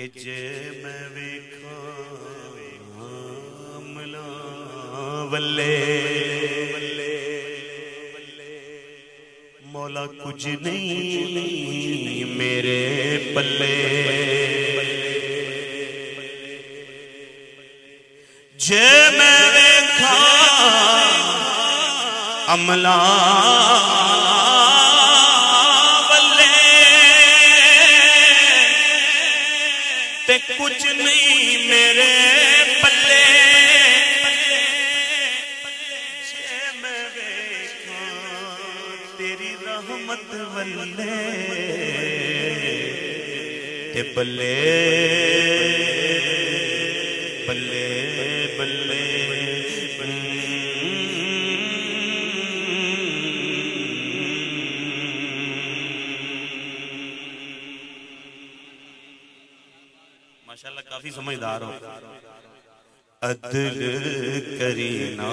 کہ جے میں ویکھا عملہ ولے۔ مولا کچھ نہیں میرے پلے۔ جے میں ویکھا عملہ کچھ نہیں میرے پلے۔ تیری رحمت ولے تے ماشاءاللہ کافی سمجھدار ہو عدل کرینا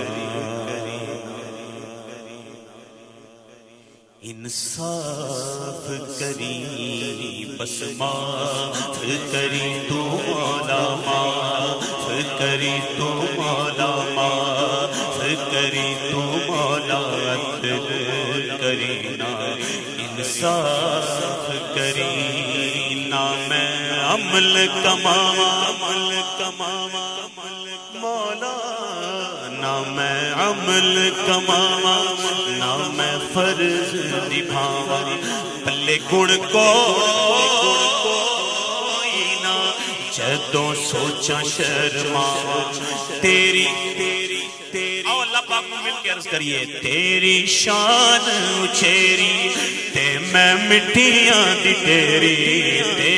انصاف کری بس معاف کری تو مولا معاف کری تو مولا معاف کری تو مولا عدل کرینا انصاف میں عمل کماوا عمل کماوا مولا نہ میں عمل کماوا نہ میں فرض نبھاوا پلے گڑ کو جدوں سوچا شرماوا، تیری تیری تیری اللہ پاک مل کے عرض کریے، تیری شان اچھیری، تے میں مٹیاں دی تیری تیری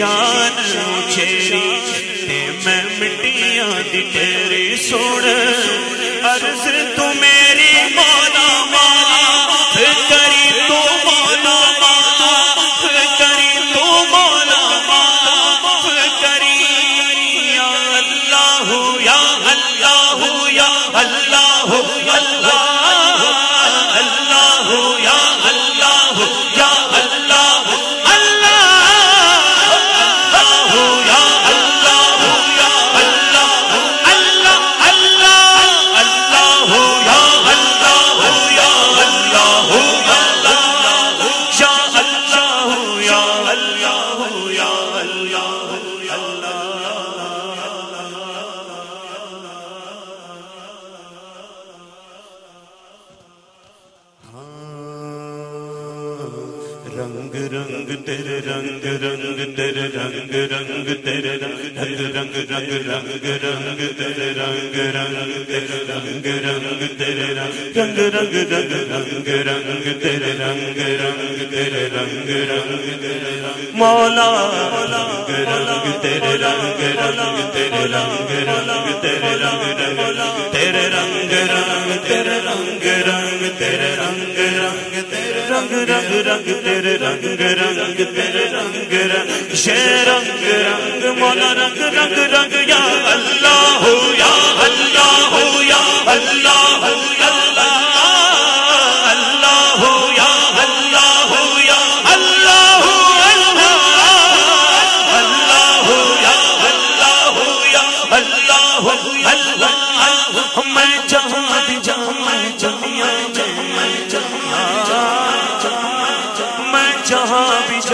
شان اچھیری تے میں مٹیاں دی تیری سوڑ۔ عرض تمہیں رنگ رنگ تیرے رنگ رنگ تیرے رنگ رنگ رنگ رنگ رنگ تیرے رنگ رنگ تیرے رنگ رنگ تیرے رنگ رنگ رنگ رنگ رنگ تیرے رنگ رنگ تیرے رنگ رنگ مولا رنگ رنگ تیرے رنگ رنگ تیرے رنگ رنگ تیرے رنگ رنگ تیرے رنگ رنگ رنگ تیرے رنگ رنگ تیرے رنگ رنگ رنگ تیرے رنگ رنگ تیرے رنگ رنگ شے رنگ رنگ مولا رنگ رنگ رنگ یا اللہ یا اللہ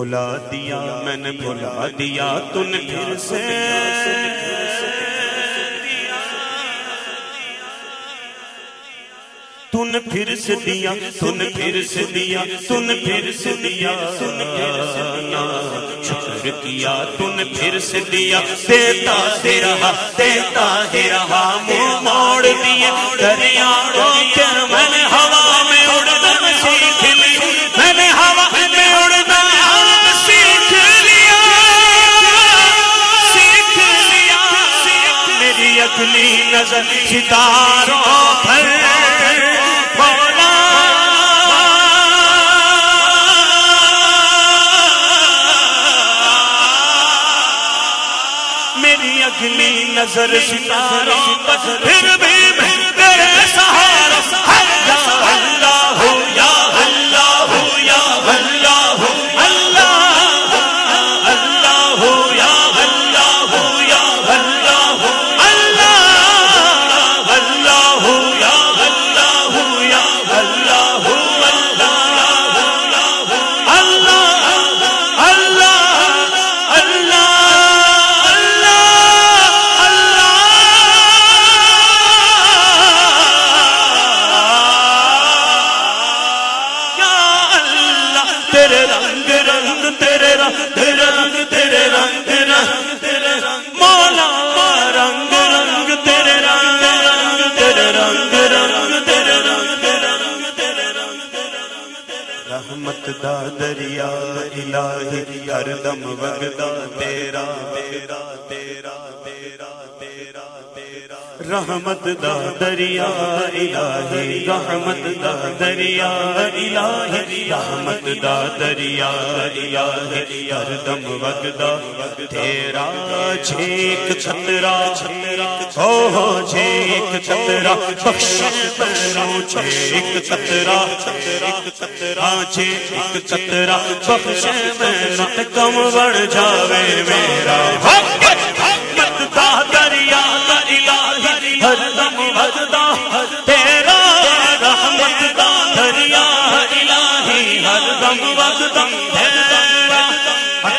بھلا دیا، میں نے بھلا دیا تو نے پھر سے۔ تن پھر سے دیا، تن پھر سے دیا، تن پھر سے دیا۔ سن پھر شکر کیا تو نے پھر سے دیا۔ دیتا ہی رہا، دیتا ہی رہا، منہ موڑ دیے دریا رو کر میں نے ہوا میری نظر ستاروں پر۔ مولا میری اگلی نظر ستاروں پر۔ پھر بھی میں رحمت دا دریا الہی ہر دم وگدا تیرا تیرا تیرا تیرا تیرا تیرا رحمت دا دریا الہی، رحمت دا دریا الہی، رحمت دا دریا الہی، ہر دم وگدا تیرا چھیک چھترا چھترا ہو ہو چھیک چھترا بخش بخشو چھیک چھترا چھترا چھیک چھترا بخش میں کم بڑھ جاوے میرا حق۔ ہر دم وگدا تیرا رحمت دا دریا الہی ہر دم تیرا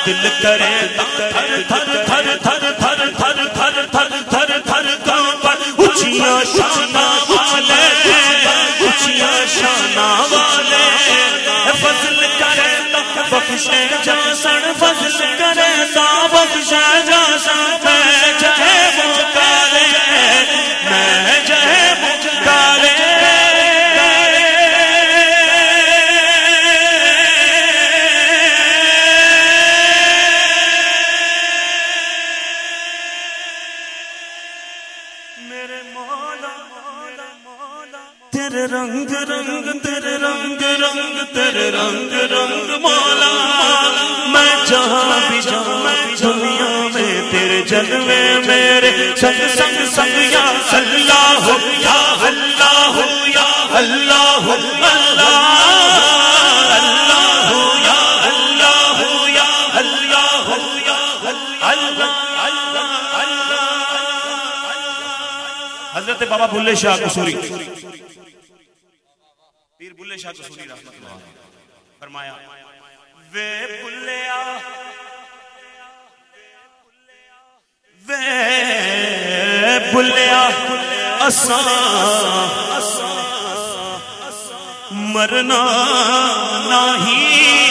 دل کرے تھر تھر تھر تھر تھر تھر تھر تھر تھر تھر اچھیاں شانہ والے اچھیاں شانہ والے فضل کرے بخشے جاسن فضل کرے تا، بخشے جاسن رنگ رنگ مولا میں جہاں بھی جہاں دنیا میں تیرے جلوے میرے سنگ سنگ سنگ یا اللہ یا اللہ یا اللہ اللہ حضرت بابا بلے شاہ قصوری پیر بلے شاہ قصوری رحمت اللہ فرمایا وے بھلیا وے بھلیا اساں مرنا نہیں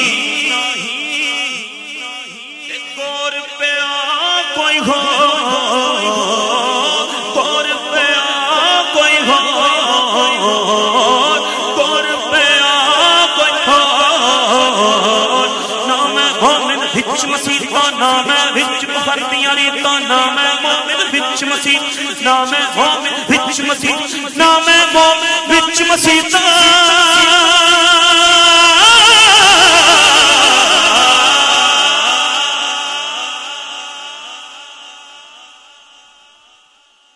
مومن وچ مسیحا نام ہے وچ فردیاں ریتاں نام ہے مومن وچ مسیح نام ہے مومن وچ مسیح نام ہے مومن وچ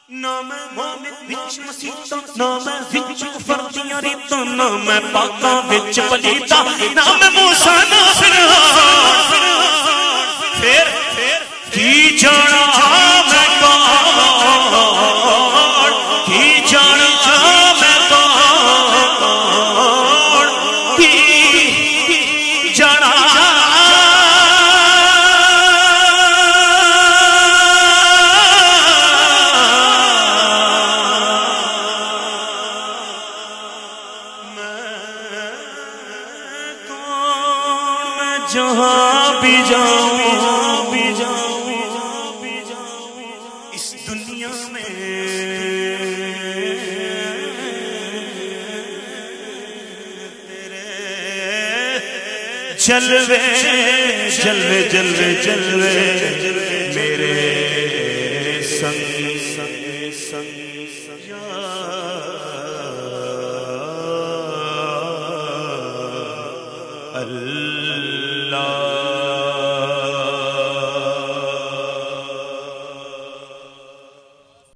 نام مومن وچ مسیحا نام وچ فردیاں ریتاں نام پاکاں وچ پلیتا نام موسی ناصر پھر کی جانا میں کون کی جانا میں کون کی جانا میں کون میں جہاں بھی جاؤں جلوے جلوے جلوے جلوے میرے